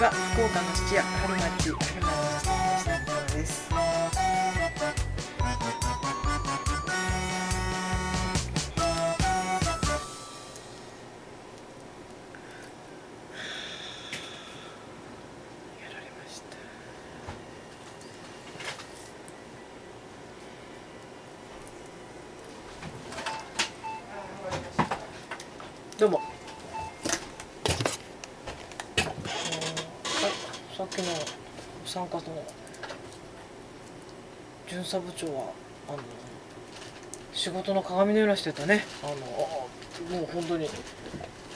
は福岡の質屋春町春町です。参加の巡査部長はあの仕事の鏡のようなしてたね。あのあもう本当に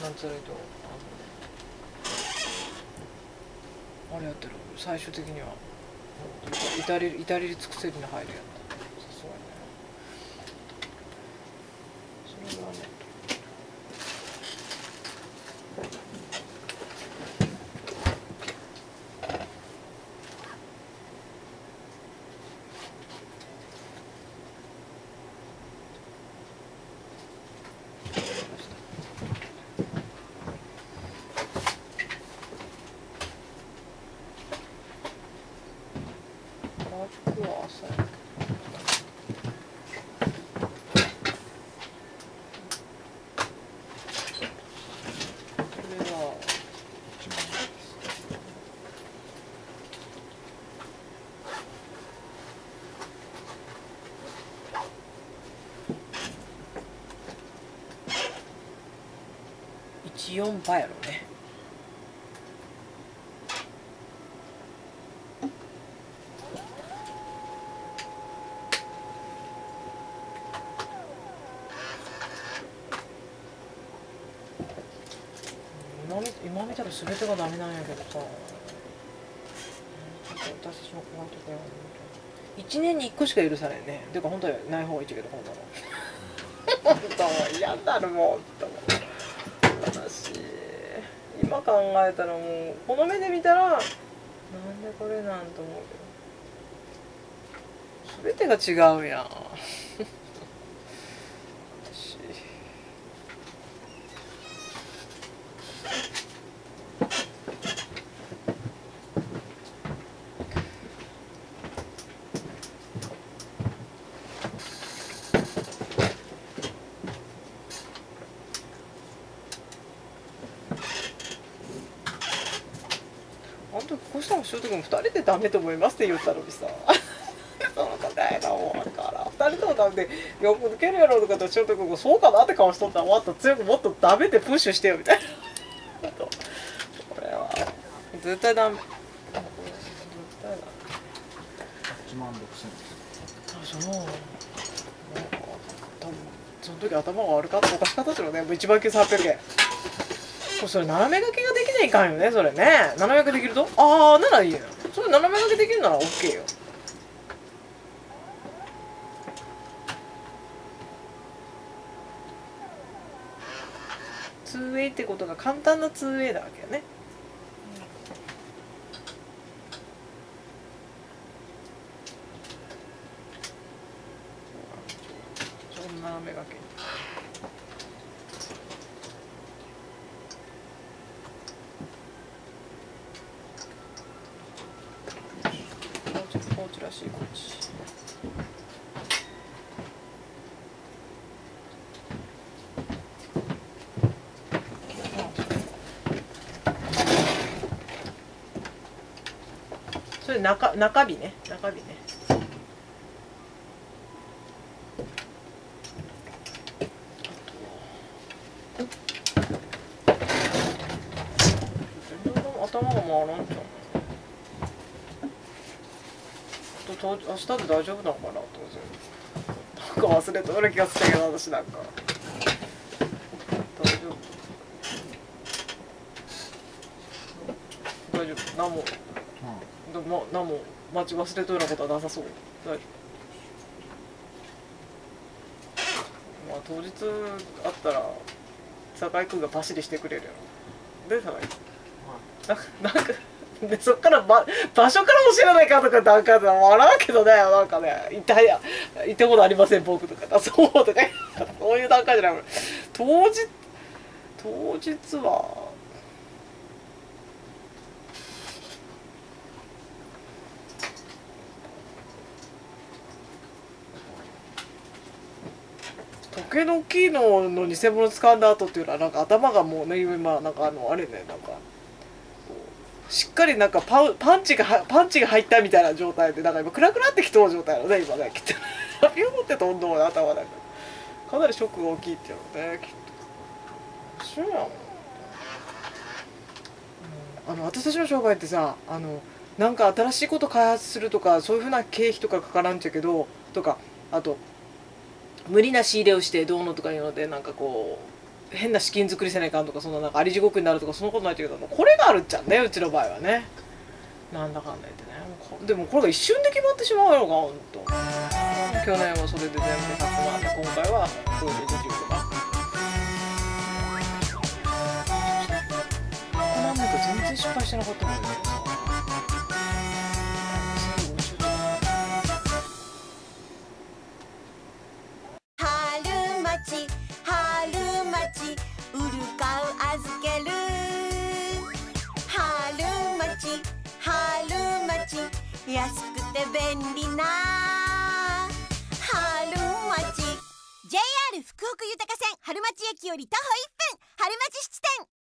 なんつうらいとあのあれやってる。最終的にはもう至れ至り尽くせりの入りやった。さすがにね。それはねバックは朝やけどこれは14倍やろね。今見たら全てがダメなんやけどさ。ちょっと私たちの怖いとこや1年に1個しか許されんね。てか本当はない方がいいけどこんなの。本当もう嫌になるもんと思う。私今考えたらもうこの目で見たらなんでこれなんと思うけど。全てが違うやん私あの時こうしたのしようときも2人でダメと思いますって言ったのにさ。その答えがもうわからん2人ともダメでよく抜けるやろとかってしようときもそうかなって顔しとったらもっと強くもっとダメでプッシュしてよみたいな。これは絶対ダメ。絶対ダメ1万6000あそうその時頭が悪かった。おかしかったですよね。もう1万9800円これそれ斜め掛けができないかんよねそれね。斜め掛けできると？ああならいいよ。それ斜め掛けできるなら OK よツーウェイってことが簡単なツーウェイなわけよね。そんな斜め掛けポーチポーチらしいこっちそれ中中日ね。中日ね。頭が回らんじゃんとと明日で大丈夫なのかなと思って。なんか忘れたような気がしたけど私なんか。大丈夫。大丈夫何も。うんでも何も待ち忘れたようなことはなさそう。大丈夫まあ当日あったら酒井君がパシリしてくれるやろで酒井なんかなんかで、そっから場、場所からも知らないかとか段階で笑うけどね、なんかね、行ったや、行ったことありません、僕とか、そうとか、そういう段階じゃない。当日、当日は、時計の機能のの偽物掴んだ後っていうのはなんか頭がもうね今なんかあのあれねなんかしっかりなんかパパンチがパンチが入ったみたいな状態でなんか今暗くなってきとる状態なのね今ね。きっと。ピューって飛んどん頭なんかかなりショックが大きいっていうのねきっと一緒やん。あの私たちの商売ってさあのなんか新しいこと開発するとかそういうふうな経費とかかからんちゃけどとかあと無理な仕入れをしてどうのとかいうのでなんかこう変な資金作りせないかんとかそんななんかあり地獄になるとかそんなことないけどこれがあるっちゃんねうちの場合はね。なんだかんだ言ってね。もでもこれが一瞬で決まってしまうのかほんと。去年はそれで全部100万で今回はこれで25万100万目全然失敗してなかったもんね。安くて便利な春町。JR 福岡豊線春町駅より徒歩1分。春町七店。